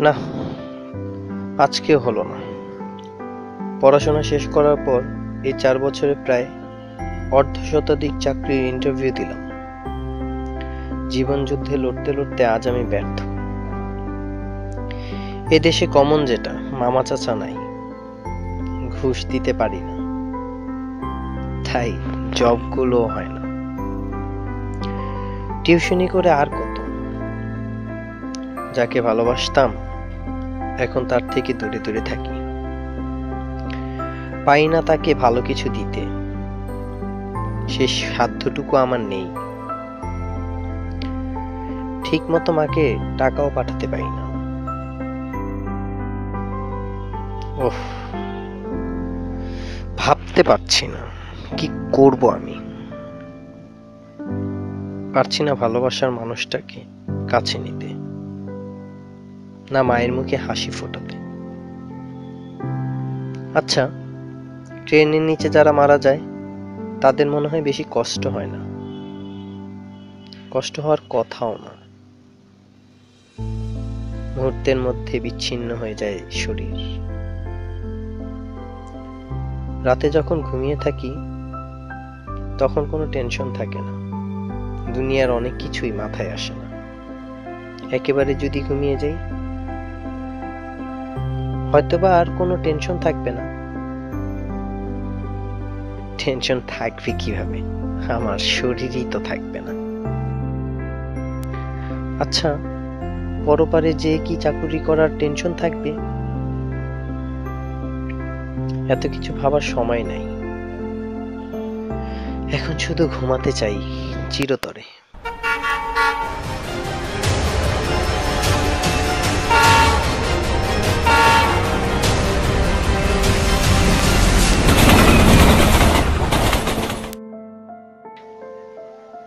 না, আজকেও হলো না। পড়াশোনা শেষ করার পর এই চার বছরে প্রায় অর্ধ শতাধিক চাকরির ইন্টারভিউ দিলাম। জীবন যুদ্ধে লড়তে লড়তে আজ আমি ব্যর্থ। এ দেশে কমন যেটা মামা চাচা নাই। ঘুষ দিতে পারি না। তাই জবগুলো হয় না। টিউশনি করে আর যাকে ভালোবাসতাম, এখন তার থেকে দূরে দূরে থাকি। পাই না তাকে ভালো কিছু দিতে। সে সাধ্যটুকু আমার নেই। ঠিক মতো মাকে টাকাও পাঠাতে পারি না। ভাবতে পারছি না, কি করব আমি? পারছি না ভালোবাসার মানুষটাকে কাছে নিতে। না মায়ের মুখে হাসি ফোটাতে আচ্ছা ট্রেনের নিচে যারা মারা যায়, তাদের মনে হয় বেশি কষ্ট হয় না। কষ্ট হওয়ার কথাও না। মুহূর্তের মধ্যে বিচ্ছিন্ন হয়ে যায় শরীর। রাতে যখন ঘুমিয়ে থাকি, তখন কোনো টেনশন থাকে না। দুনিয়ার অনেক কিছুই মাথায় আসে না। একেবারে যদি ঘুমিয়ে যাই হয়তোবা আর কোনো টেনশন থাকবে না। টেনশন থাকবে কীভাবে? আমার শরীরই তো থাকবে না। আচ্ছা পরপারে যে কি চাকুরি করার টেনশন থাকবে? এত কিছু ভাবার সময় নাই। এখন শুধু ঘুমাতে চাই, চিরতরে।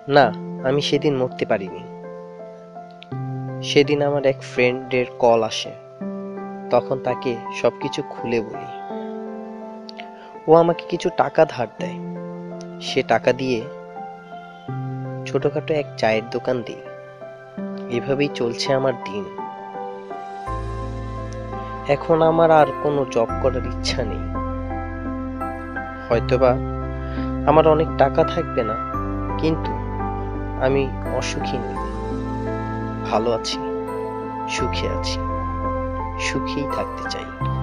না, আমি সেদিন মরতে পারিনি। সেদিন আমার এক ফ্রেন্ডের কল আসে। তখন তাকে সবকিছু খুলে বলি। ও আমাকে কিছু টাকা ধার দেয়। সে টাকা দিয়ে ছোটখাটো এক চায়ের দোকান দিই। এভাবেই চলছে আমার দিন। এখন আমার আর কোনো জব করার ইচ্ছা নেই। হয়তোবা আমার অনেক টাকা থাকবে না, কিন্তু আমি অসুখী নই। ভালো আছি সুখে আছি সুখেই থাকতে চাই।